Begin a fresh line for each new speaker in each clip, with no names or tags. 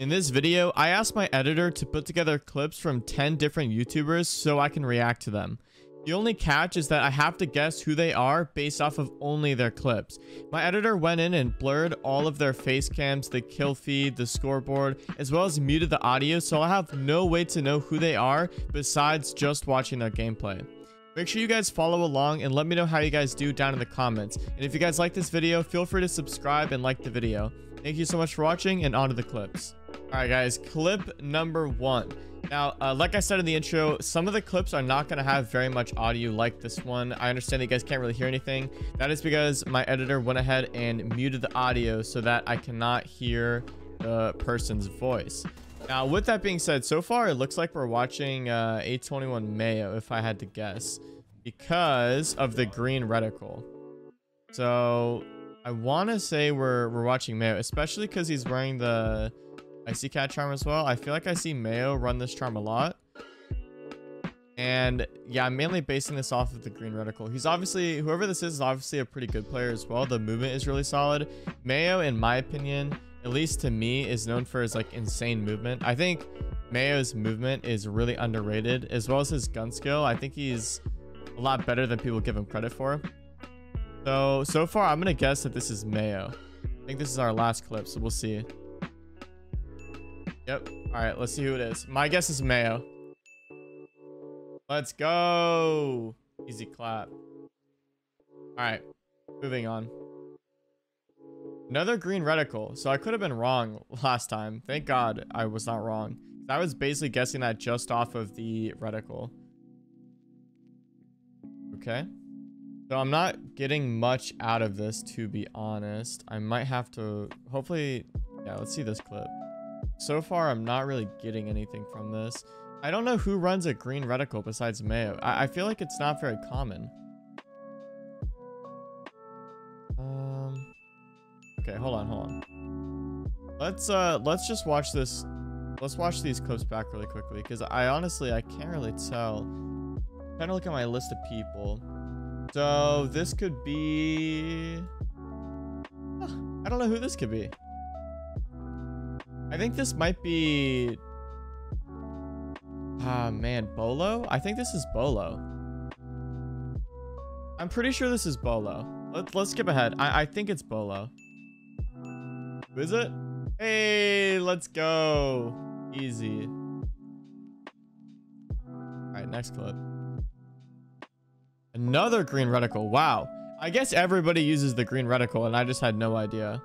In this video, I asked my editor to put together clips from 10 different YouTubers so I can react to them. The only catch is that I have to guess who they are based off of only their clips. My editor went in and blurred all of their face cams, the kill feed, the scoreboard, as well as muted the audio so I have no way to know who they are besides just watching their gameplay. Make sure you guys follow along and let me know how you guys do down in the comments. And if you guys like this video, feel free to subscribe and like the video. Thank you so much for watching and on to the clips. All right, guys, clip number one. Now, uh, like I said in the intro, some of the clips are not going to have very much audio like this one. I understand that you guys can't really hear anything. That is because my editor went ahead and muted the audio so that I cannot hear the person's voice. Now, with that being said, so far it looks like we're watching uh, 821 Mayo, if I had to guess, because of the green reticle. So I want to say we're we're watching Mayo, especially because he's wearing the Icy Cat charm as well. I feel like I see Mayo run this charm a lot. And yeah, I'm mainly basing this off of the green reticle. He's obviously, whoever this is, is obviously a pretty good player as well. The movement is really solid. Mayo, in my opinion, at least to me, is known for his like insane movement. I think Mayo's movement is really underrated, as well as his gun skill. I think he's a lot better than people give him credit for. So, so far, I'm going to guess that this is Mayo. I think this is our last clip, so we'll see. Yep. All right, let's see who it is. My guess is Mayo. Let's go. Easy clap. All right, moving on. Another green reticle. So I could have been wrong last time. Thank God I was not wrong. I was basically guessing that just off of the reticle. Okay. So I'm not getting much out of this, to be honest. I might have to... Hopefully... Yeah, let's see this clip. So far, I'm not really getting anything from this. I don't know who runs a green reticle besides Mayo. I, I feel like it's not very common. Um, okay, hold on, hold on. Let's uh, let's just watch this. Let's watch these clips back really quickly because I honestly I can't really tell. I'm trying to look at my list of people. So this could be. I don't know who this could be. I think this might be... Ah, oh, man. Bolo? I think this is Bolo. I'm pretty sure this is Bolo. Let, let's skip ahead. I, I think it's Bolo. Who is it? Hey, let's go. Easy. All right, next clip. Another green reticle. Wow. I guess everybody uses the green reticle, and I just had no idea.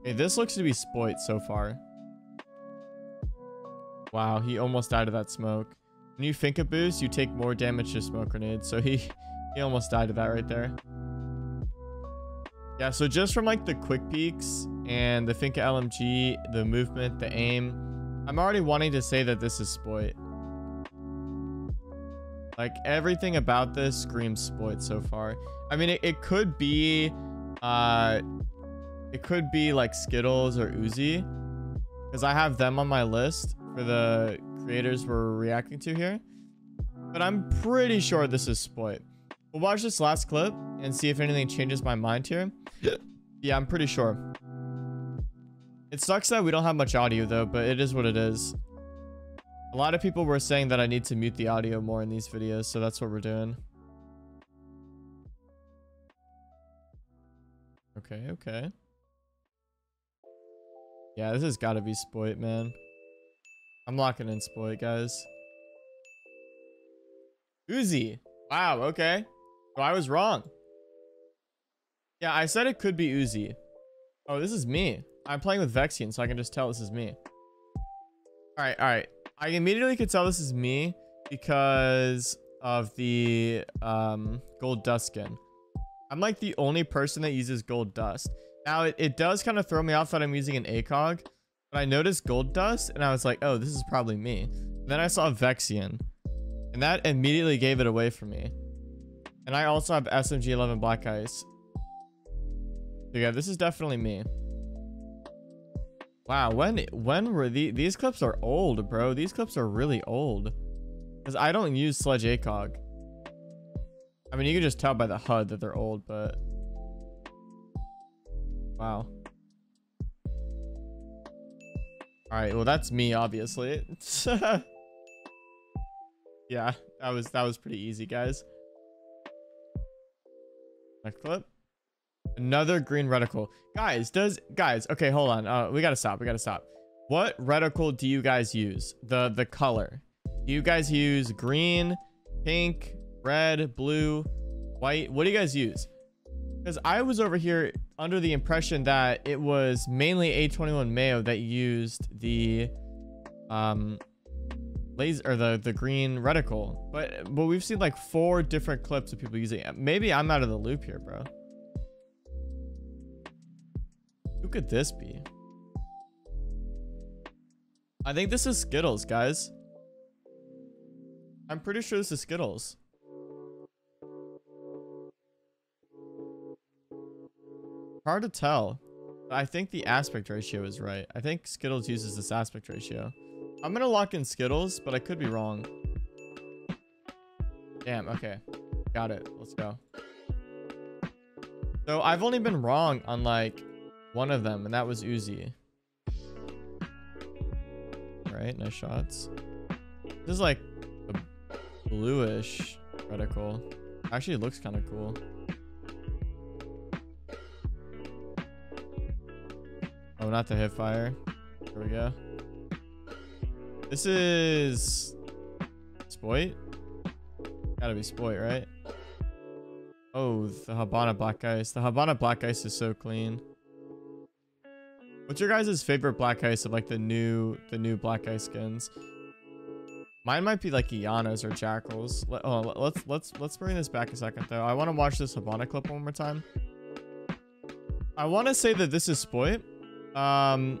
Okay, this looks to be Spoit so far. Wow, he almost died of that smoke. When you think a boost, you take more damage to smoke grenades. So he, he almost died of that right there. Yeah, so just from like the quick peeks and the Finka LMG, the movement, the aim, I'm already wanting to say that this is Spoit. Like everything about this screams Spoit so far. I mean, it, it could be uh, it could be like Skittles or Uzi. Because I have them on my list for the creators we're reacting to here. But I'm pretty sure this is Spoit. We'll watch this last clip and see if anything changes my mind here. yeah, I'm pretty sure. It sucks that we don't have much audio though, but it is what it is. A lot of people were saying that I need to mute the audio more in these videos, so that's what we're doing. Okay, okay. Yeah, this has got to be Spoit, man. I'm locking in Spoit, guys. Uzi. Wow, okay. So I was wrong. Yeah, I said it could be Uzi. Oh, this is me. I'm playing with Vexian, so I can just tell this is me. All right, all right. I immediately could tell this is me because of the um, gold dust skin. I'm like the only person that uses gold dust. Now, it, it does kind of throw me off that I'm using an ACOG, but I noticed gold dust and I was like, oh, this is probably me. then I saw Vexian and that immediately gave it away for me. And I also have SMG 11 Black Ice. So yeah, this is definitely me. Wow, when when were the these clips are old, bro? These clips are really old. Because I don't use Sledge ACOG. I mean, you can just tell by the HUD that they're old, but Wow. All right, well that's me, obviously. yeah, that was that was pretty easy, guys. Next clip. Another green reticle. Guys, does guys, okay, hold on. Uh we gotta stop. We gotta stop. What reticle do you guys use? The the color. Do you guys use green, pink, red, blue, white? What do you guys use? Because I was over here under the impression that it was mainly A21 Mayo that used the um laser or the the green reticle. But but we've seen like four different clips of people using it. Maybe I'm out of the loop here, bro. Who could this be? I think this is Skittles, guys. I'm pretty sure this is Skittles. Hard to tell. I think the aspect ratio is right. I think Skittles uses this aspect ratio. I'm gonna lock in Skittles, but I could be wrong. Damn, okay. Got it. Let's go. So I've only been wrong on like one of them, and that was Uzi. Right, nice shots. This is like a bluish reticle. Actually, looks kind of cool. Oh, not the hip fire. Here we go. This is Spoit. Gotta be Spoit, right? Oh, the Hibana Black Ice. The Hibana Black Ice is so clean. What's your guys' favorite Black Ice of like the new the new Black Ice skins? Mine might be like Iana's or Jackal's. Let, oh, let's let's let's bring this back a second though. I want to watch this Hibana clip one more time. I want to say that this is Spoit. Um,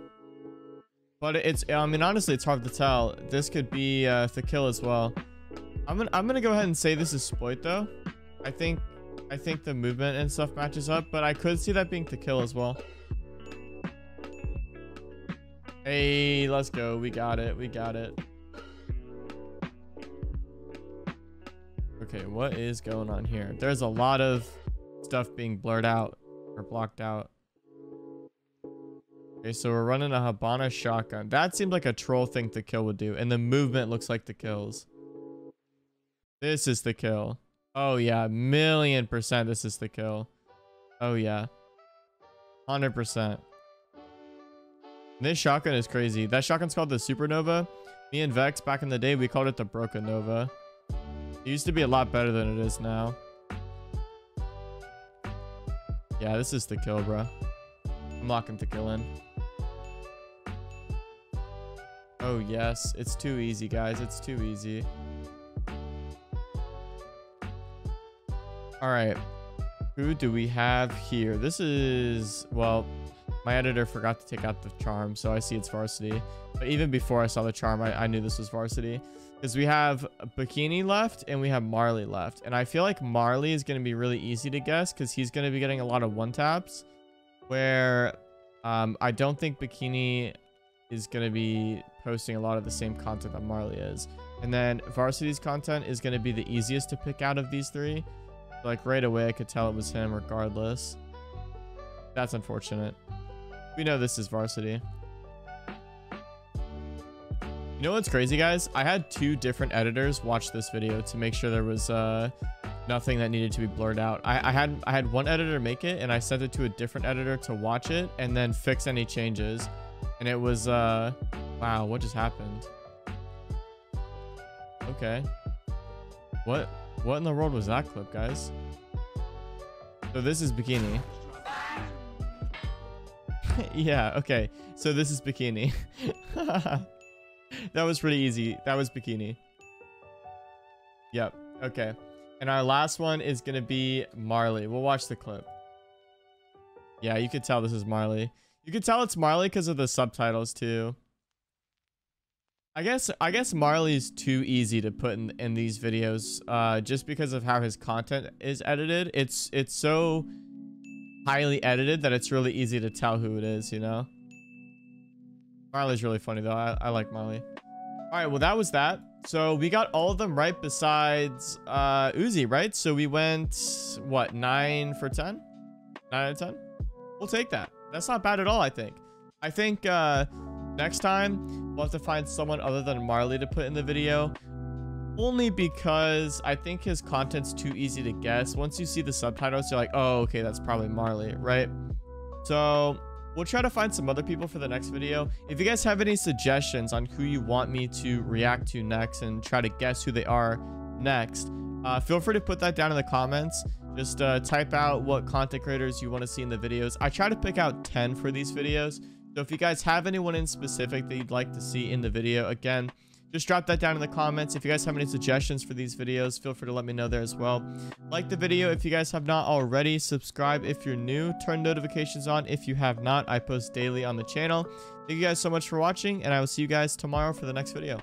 but it's, I mean, honestly, it's hard to tell. This could be uh, Thaqil as well. I'm gonna, I'm gonna go ahead and say this is Spoit though. I think, I think the movement and stuff matches up, but I could see that being Thaqil as well. Hey, let's go. We got it. We got it. Okay, what is going on here? There's a lot of stuff being blurred out or blocked out. Okay, so we're running a Hibana shotgun. That seemed like a troll thing Thaqil would do. And the movement looks like Thaqil's. This is Thaqil. Oh, yeah. Million percent this is Thaqil. Oh, yeah. 100%. This shotgun is crazy. That shotgun's called the Supernova. Me and Vex, back in the day, we called it the Broken Nova. It used to be a lot better than it is now. Yeah, this is Thaqil, bro. I'm locking Thaqil in. Oh, yes. It's too easy, guys. It's too easy. All right. Who do we have here? This is, well, my editor forgot to take out the charm, so I see it's varsity. But even before I saw the charm, I, I knew this was varsity. Because we have Bikini left and we have Marley left. And I feel like Marley is going to be really easy to guess because he's going to be getting a lot of one-taps. Where um, I don't think Bikini is going to be posting a lot of the same content that Marley is. And then Varsity's content is going to be the easiest to pick out of these three. Like right away, I could tell it was him regardless. That's unfortunate. We know this is Varsity. You know what's crazy, guys? I had two different editors watch this video to make sure there was uh, nothing that needed to be blurred out. I, I had I had one editor make it, and I sent it to a different editor to watch it and then fix any changes. And it was, uh, wow, what just happened? Okay. What, what in the world was that clip, guys? So this is Bikini. yeah, okay. So this is Bikini. that was pretty easy. That was Bikini. Yep, okay. And our last one is going to be Marley. We'll watch the clip. Yeah, you could tell this is Marley. You can tell it's Marley because of the subtitles too. I guess I guess Marley's too easy to put in, in these videos uh, just because of how his content is edited. It's it's so highly edited that it's really easy to tell who it is, you know? Marley's really funny though. I, I like Marley. All right, well that was that. So we got all of them right besides uh, Uzi, right? So we went, what, 9 for 10? 9 out of 10? We'll take that. That's not bad at all, I think. I think uh, Next time, we'll have to find someone other than Marley to put in the video. Only because I think his content's too easy to guess. Once you see the subtitles, you're like, oh, okay, that's probably Marley, right? So we'll try to find some other people for the next video. If you guys have any suggestions on who you want me to react to next and try to guess who they are next, uh, feel free to put that down in the comments. Just uh, type out what content creators you want to see in the videos. I try to pick out 10 for these videos. So if you guys have anyone in specific that you'd like to see in the video, again, just drop that down in the comments. If you guys have any suggestions for these videos, feel free to let me know there as well. Like the video if you guys have not already. Subscribe if you're new. Turn notifications on if you have not. I post daily on the channel. Thank you guys so much for watching, and I will see you guys tomorrow for the next video.